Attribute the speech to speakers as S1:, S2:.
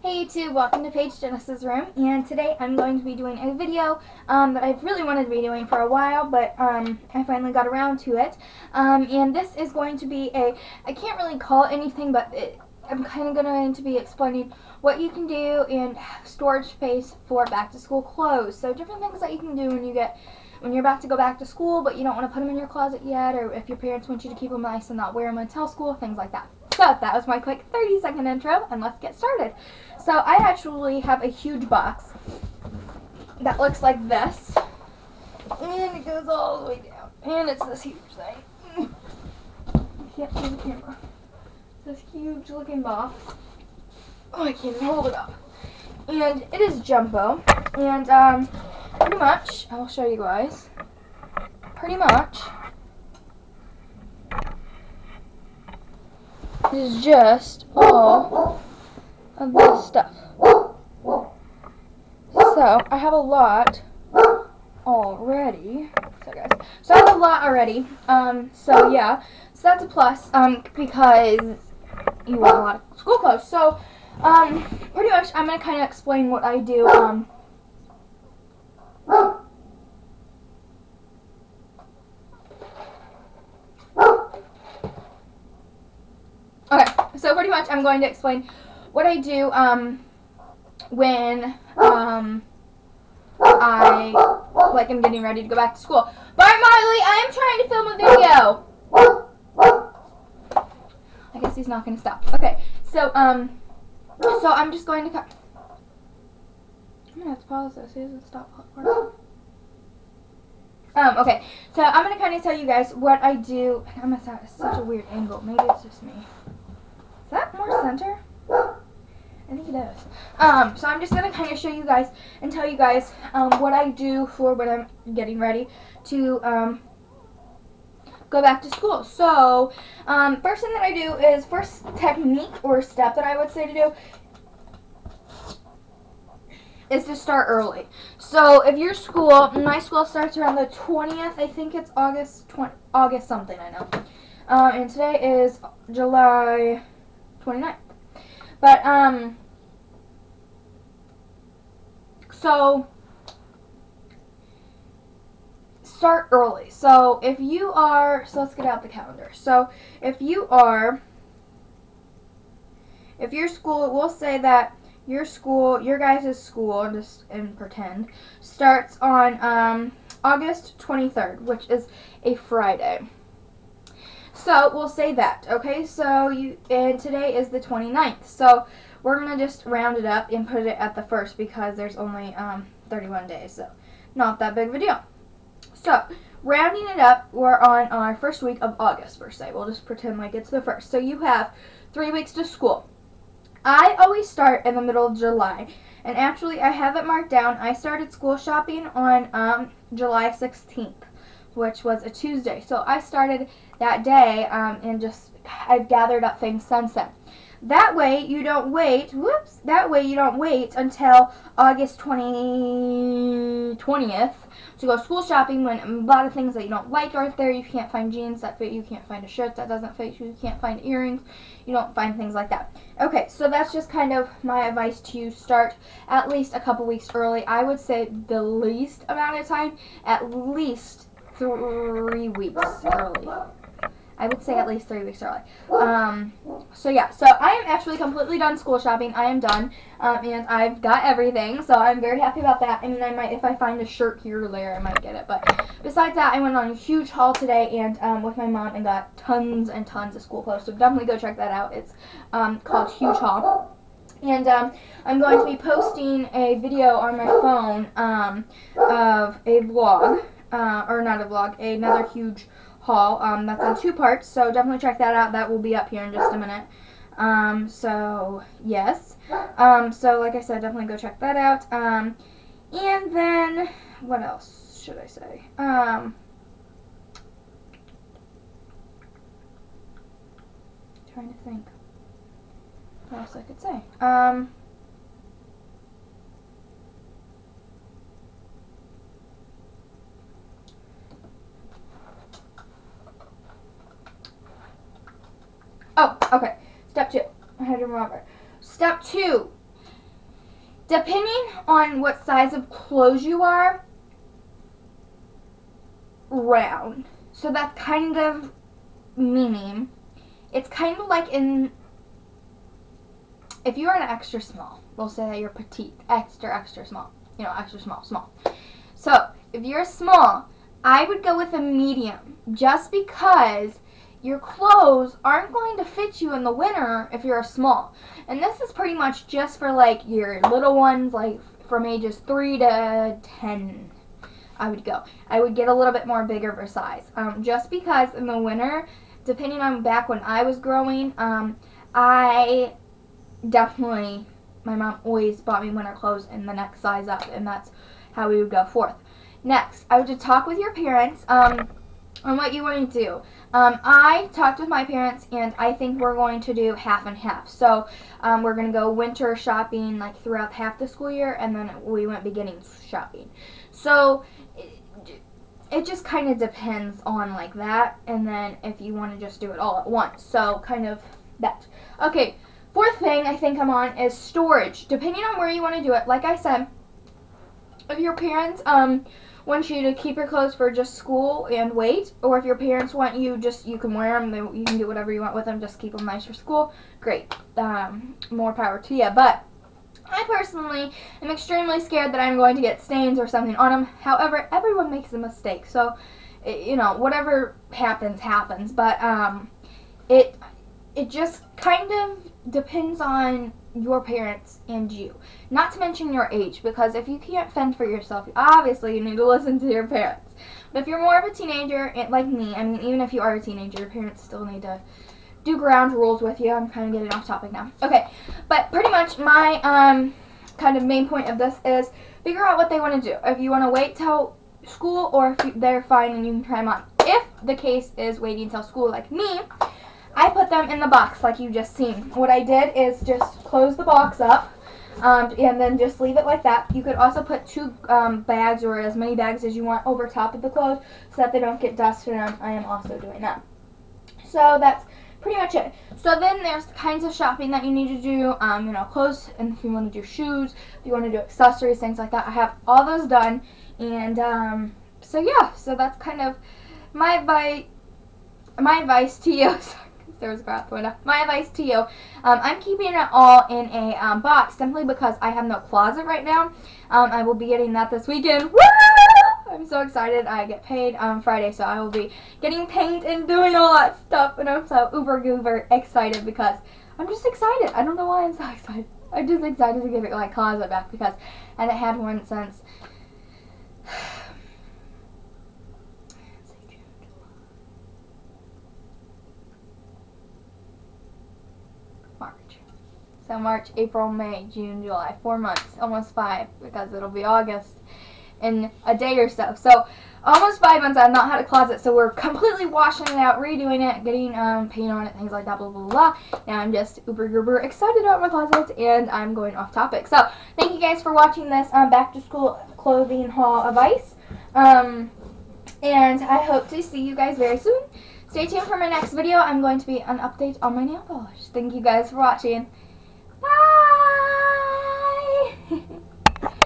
S1: Hey YouTube, welcome to Paige Genisis Room, and today I'm going to be doing a video um, that I've really wanted to be doing for a while, but um, I finally got around to it. Um, and this is going to be a, I can't really call it anything, but it, I'm kind of going to be explaining what you can do in storage space for back to school clothes. So different things that you can do when you get when you're about to go back to school, but you don't want to put them in your closet yet, or if your parents want you to keep them nice and not wear them until school, things like that. So that was my quick 30 second intro, and let's get started. So I actually have a huge box that looks like this, and it goes all the way down, and it's this huge thing. I can't see the camera. This huge looking box. Oh, I can't even hold it up. And it is jumbo, and um, pretty much, I'll show you guys. Pretty much, is just all of this stuff. So, I have a lot already. So, guys, so I have a lot already. Um, so, yeah. So, that's a plus, um, because you want a lot of school clothes. So, um, pretty much, I'm going to kind of explain what I do, um, Okay, so pretty much I'm going to explain what I do um, when um, I like I'm getting ready to go back to school. Bart Marley, I am trying to film a video. I guess he's not to stop. Okay, so um, so I'm just going to cut. I'm gonna have to pause this. He doesn't stop. Um, okay, so I'm gonna kind of tell you guys what I do. I'm at such a weird angle. Maybe it's just me. Is that more center? I think it is. Um, so I'm just going to kind of show you guys and tell you guys um, what I do for when I'm getting ready to um, go back to school. So, um, first thing that I do is, first technique or step that I would say to do is to start early. So, if your school, my school starts around the 20th, I think it's August 20, August something, I know. Um, and today is July 29th. But, um, so, start early. So, if you are, so let's get out the calendar. So, if you are, if your school, we'll say that your school, your guys' school, just and pretend, starts on um, August 23rd, which is a Friday. So we'll say that, okay? So you and today is the 29th. So we're going to just round it up and put it at the first because there's only um, 31 days. So not that big of a deal. So rounding it up, we're on our first week of August, per se. We'll just pretend like it's the first. So you have three weeks to school. I always start in the middle of July. And actually, I have it marked down. I started school shopping on um, July 16th which was a Tuesday. So I started that day um, and just I gathered up things sunset. That way you don't wait, whoops, that way you don't wait until August 20, 20th to go school shopping when a lot of things that you don't like aren't there. You can't find jeans that fit you, can't find a shirt that doesn't fit you, you can't find earrings, you don't find things like that. Okay, so that's just kind of my advice to you. Start at least a couple weeks early. I would say the least amount of time, at least three weeks early. I would say at least three weeks early. Um, so yeah, so I am actually completely done school shopping. I am done, um, and I've got everything, so I'm very happy about that. I mean, I might, if I find a shirt here or there, I might get it. But besides that, I went on a huge haul today, and um, with my mom, and got tons and tons of school clothes. So definitely go check that out. It's um, called Huge Haul. And um, I'm going to be posting a video on my phone um, of a vlog uh, or not a vlog, another huge haul. Um, that's in two parts, so definitely check that out. That will be up here in just a minute. Um, so, yes. Um, so, like I said, definitely go check that out. Um, and then, what else should I say? Um, trying to think what else I could say. Um, Oh, okay. Step two. I had to remember. Step two. depending on what size of clothes you are, round. So that's kind of meaning it's kind of like in if you're an extra small, we'll say that you're petite, extra extra small, you know, extra small, small. So if you're small, I would go with a medium just because your clothes aren't going to fit you in the winter if you're a small. And this is pretty much just for like your little ones, like from ages 3 to 10. I would go. I would get a little bit more bigger for size. Um, just because in the winter, depending on back when I was growing, um, I definitely, my mom always bought me winter clothes in the next size up, and that's how we would go forth. Next, I would just talk with your parents um, on what you want to do. Um, I talked with my parents, and I think we're going to do half and half. So um, we're going to go winter shopping like throughout half the school year, and then we went beginning shopping. So it, it just kind of depends on like that, and then if you want to just do it all at once. So kind of that. Okay, fourth thing I think I'm on is storage. Depending on where you want to do it, like I said, if your parents um want you to keep your clothes for just school and wait, or if your parents want you just, you can wear them, you can do whatever you want with them, just keep them nice for school, great. Um, more power to you. But I personally am extremely scared that I'm going to get stains or something on them. However, everyone makes a mistake, so, you know, whatever happens, happens. But um, it, it just kind of depends on your parents and you. Not to mention your age, because if you can't fend for yourself, obviously you need to listen to your parents. But if you're more of a teenager, like me, I mean, even if you are a teenager, your parents still need to do ground rules with you. I'm kind of getting off topic now. Okay, but pretty much my um, kind of main point of this is figure out what they want to do. If you want to wait till school or if they're fine and you can try them on. If the case is waiting until school like me, I put them in the box like you just seen. What I did is just close the box up um, and then just leave it like that. You could also put two um, bags or as many bags as you want over top of the clothes so that they don't get dust in them. I am also doing that. So that's pretty much it. So then there's the kinds of shopping that you need to do, um, you know, clothes, and if you want to do shoes, if you want to do accessories, things like that. I have all those done, and um, so yeah, so that's kind of my advice, my advice to you. there was a window. My advice to you, um, I'm keeping it all in a um, box simply because I have no closet right now. Um, I will be getting that this weekend. Woo! I'm so excited. I get paid on Friday, so I will be getting paint and doing all that stuff. And I'm so uber goober excited because I'm just excited. I don't know why I'm so excited. I'm just excited to get my closet back because I haven't had one since So March, April, May, June, July. Four months. Almost five because it'll be August in a day or so. So almost five months I've not had a closet. So we're completely washing it out, redoing it, getting um, paint on it, things like that, blah, blah, blah. Now I'm just uber, uber excited about my closet and I'm going off topic. So thank you guys for watching this um, back to school clothing haul advice. Um, and I hope to see you guys very soon. Stay tuned for my next video. I'm going to be an update on my nail polish. Thank you guys for watching. Bye!